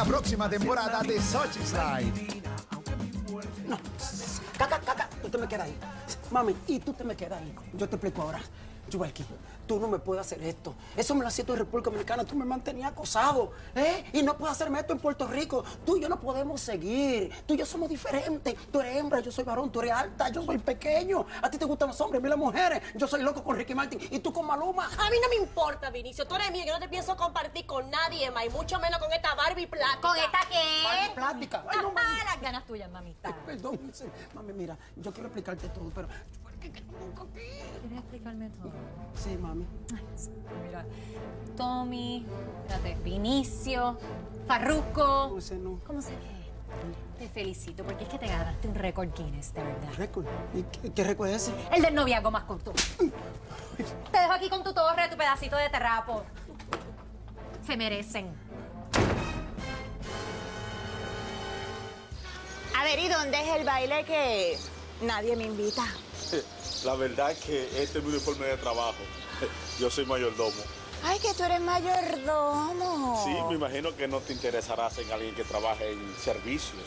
la próxima temporada de Sochi Slide. No, caca, caca, tú te me quedas ahí. Mami, y tú te me quedas ahí. Yo te explico ahora. Yubalki, tú no me puedes hacer esto. Eso me lo hacía tu República Dominicana. Tú me mantenías acosado, ¿eh? Y no puedes hacerme esto en Puerto Rico. Tú y yo no podemos seguir. Tú y yo somos diferentes. Tú eres hembra, yo soy varón. Tú eres alta, yo soy pequeño. A ti te gustan los hombres, a mí las mujeres. Yo soy loco con Ricky Martin y tú con Maluma. A mí no me importa, Vinicio. Tú eres mío. Yo no te pienso compartir con nadie más. Y mucho menos con esta Barbie plástica. ¿Con esta qué? Barbie plástica. Ay, no, mami. las ganas tuyas, mamita. Ay, Perdón, mami, mira, yo quiero explicarte todo, pero... ¿Quieres explicarme todo? Sí, mami. Mira, Tommy, espérate, Vinicio, Farruco. No sé, no. ¿Cómo se ve? Te felicito porque es que te ganaste un récord Guinness, de verdad. ¿Récord? ¿Y qué, qué récord es ese? El del noviazgo más corto. Te dejo aquí con tu torre, tu pedacito de terrapo. Se merecen. A ver, ¿y dónde es el baile que nadie me invita? La verdad es que este es mi uniforme de trabajo. Yo soy mayordomo. Ay, que tú eres mayordomo. Sí, me imagino que no te interesarás en alguien que trabaje en servicios.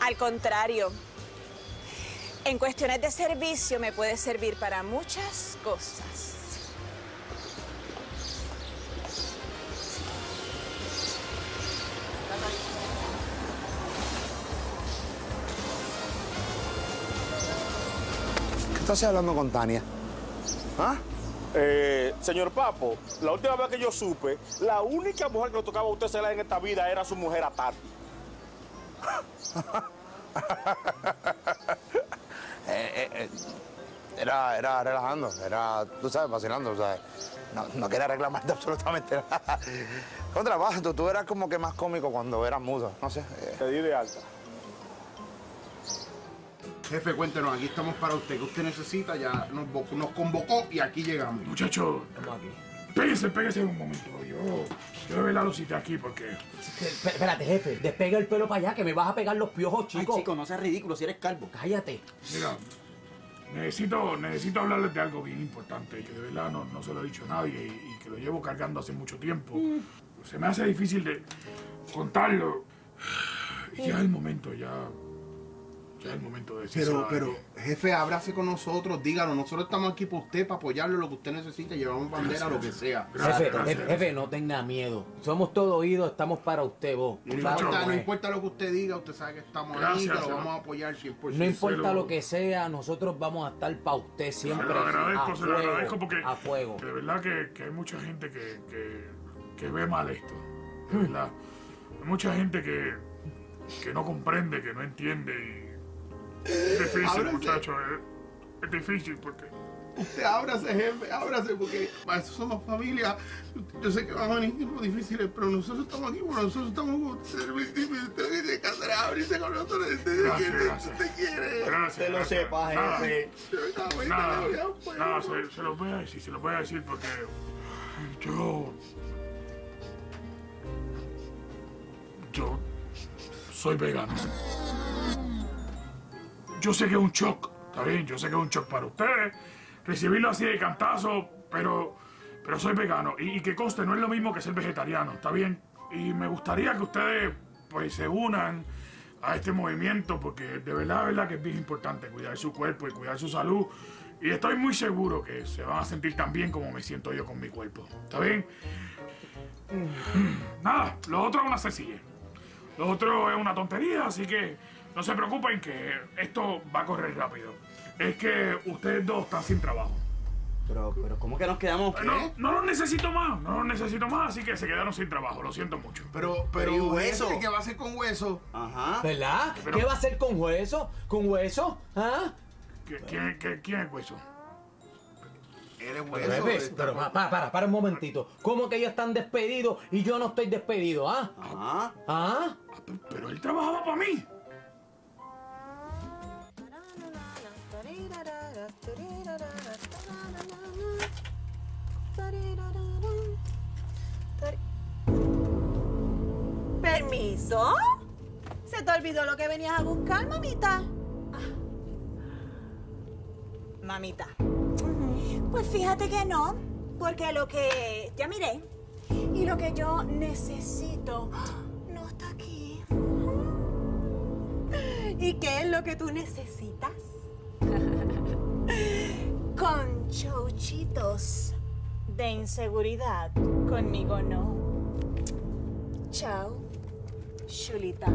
Al contrario. En cuestiones de servicio me puede servir para muchas cosas. Estás hablando con Tania? ¿Ah? Eh, señor Papo, la última vez que yo supe, la única mujer que le tocaba a usted celar en esta vida era su mujer a Tati. Eh, eh, era, era relajando, era, tú sabes, vacilando, o sea, no, no quería reclamarte absolutamente nada. Contra, tú, tú eras como que más cómico cuando eras mudo, no sé. Te di de alta. Jefe, cuéntenos, aquí estamos para usted. ¿Qué usted necesita? Ya nos, vo- nos convocó y aquí llegamos. Muchacho, péguese, péguese un momento. Yo, yo de verdad lo cité aquí porque Espérate, jefe, despega el pelo para allá que me vas a pegar los piojos, Ay, chico. chico, no seas ridículo si eres calvo. Cállate. Mira, necesito, necesito hablarles de algo bien importante que de verdad no, no se lo he dicho a nadie y, y que lo llevo cargando hace mucho tiempo. Se me hace difícil de contarlo. Y ya es el momento, ya. Ya es el momento de decir. Pero, pero, jefe, ábrase con nosotros, díganos. Nosotros estamos aquí por usted, para apoyarlo, lo que usted necesite, llevamos bandera, lo que sea. Jefe, jefe, jefe, no tenga miedo. Somos todos oídos, estamos para usted, vos. No ¿Sabe importa, no lo que usted diga, usted sabe que estamos ahí, Gracias, que lo se vamos a apoyar 100%. No importa lo- lo que sea, nosotros vamos a estar para usted Se siempre. lo agradezco, a se lo fuego, agradezco porque A fuego. de verdad que, que hay mucha gente que, que, que ve mal esto. De verdad. Hay mucha gente que, que no comprende, que no entiende. Y difícil, Ábrase. muchachos. Es, es difícil porque. Usted ábrase, jefe, ábrase, porque para eso somos familia. Yo sé que van a venir tiempos difíciles, pero nosotros estamos aquí, porque nosotros estamos con usted. Usted tiene que hacer abrirse con nosotros. Usted Gracias, quiere, gracias. usted quiere. Gracias. Lo sepa, Nada, jefe. Nada, nada, se, se los voy a decir, se los voy a decir porque yo. Yo soy vegano. Yo sé que es un shock, está bien, yo sé que es un shock para ustedes, recibirlo así de cantazo, pero, pero soy vegano. Y, y que conste, no es lo mismo que ser vegetariano, está bien. Y me gustaría que ustedes pues se unan a este movimiento porque de verdad, de verdad que es bien importante cuidar su cuerpo y cuidar su salud. Y estoy muy seguro que se van a sentir tan bien como me siento yo con mi cuerpo. ¿Está bien? Nada, lo otro es una sencilla. Lo otro es una tontería, así que no se preocupen que esto va a correr rápido. Es que ustedes dos están sin trabajo. Pero, pero, ¿cómo que nos quedamos? ¿Qué? No, no los necesito más, no los necesito más, así que se quedaron sin trabajo, lo siento mucho. Pero, Pero, ¿y pero, hueso? ¿qué va a hacer con hueso? Ajá. ¿Verdad? Pero- ¿Qué va a hacer con hueso? ¿Con hueso? ¿Ah? ¿Qui- ¿Quién, quién, quién es hueso? Eres Pero, hueso. pero, pa- para, para, para un momentito. ¿Cómo que ellos están despedidos y yo no estoy despedido, ah? Ajá. ¿Ah? Ah, pero, pero él trabajaba para mí. ¿Permiso? ¿Se te olvidó lo que venías a buscar, mamita? Ah. Mamita. Pues fíjate que no, porque lo que ya miré y lo que yo necesito no está aquí. ¿Y qué es lo que tú necesitas? Con chauchitos de inseguridad. Conmigo no. Chao, chulita.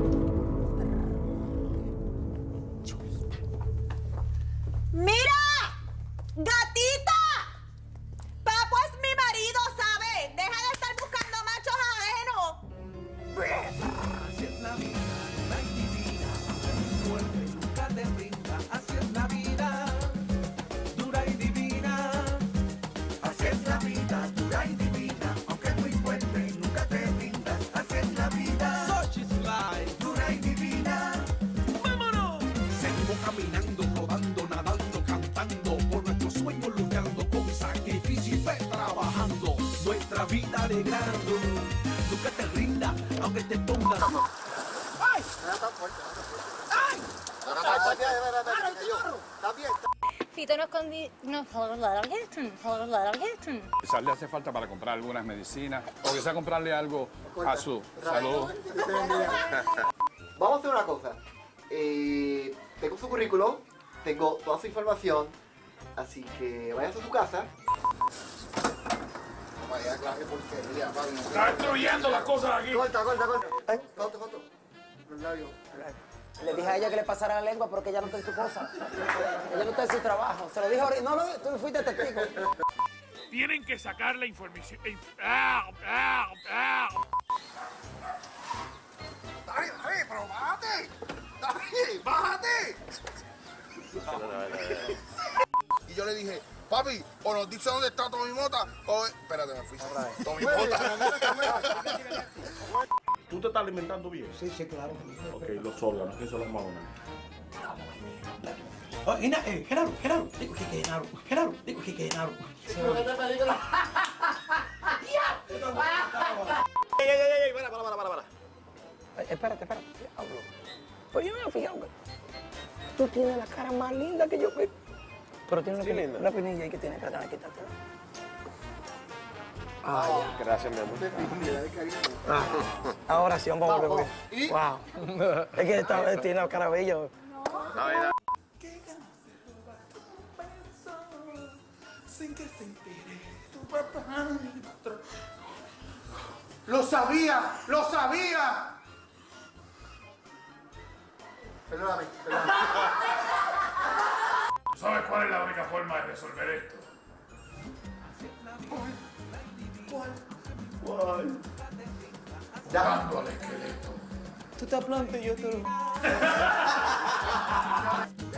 Alegrando. Nunca te rindas, aunque te pongas. ¡Ay! Fito nos condi... Nos... Quizás le hace falta para comprar algunas medicinas o quizás comprarle algo a su salud. Vamos a hacer una cosa. Eh, tengo su currículum, tengo toda su información, así que vayas a su casa. Clase porquería. Está destruyendo las cosas aquí. Corta, corta, corta. Los labios. Le dije a ella que le pasara la lengua porque ella no está en su cosa. Ella no está en su trabajo. Se lo dije ahorita. No, no, tú fuiste testigo. Tienen que sacar la información. ¡Ah! ¡Ah! ¡Ah! Dale, dale, pero bájate. Dale, bájate. Y yo le dije, papi, o nos dice dónde está Tommy Mota, o... Espérate, me fui. Tommy Mota. ¿Tú te estás alimentando bien? Sí, sí, claro. Ok, los órganos, ¿qué son los maones? Oh, eh, Genaro, Genaro, digo que Genaro, Genaro, digo que Genaro. ¡Ey, ey, ey, ey! Para, para, para, para, para. Espérate, espérate. Pues yo me he fijado tú tienes la cara más linda que yo. Pero tiene una, linda. una pinilla ahí que tiene que tratar de quitártela. Ah, Gracias, mi amor. Ah, ahora sí, vamos a volver. Wow. Es que esta tiene la cara bella. Sin que se entere tu papá. ¡Lo sabía! ¡Lo sabía! Perdóname, perdóname. ¿Tú sabes cuál es la única forma de resolver esto? Dando al esqueleto. Tú te plantas y yo te lo...